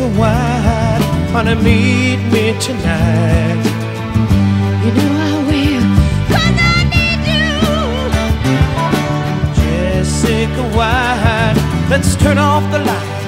Jessica White, honey, meet me tonight. You know I will, 'cause I need you. Jessica White, let's turn off the lights.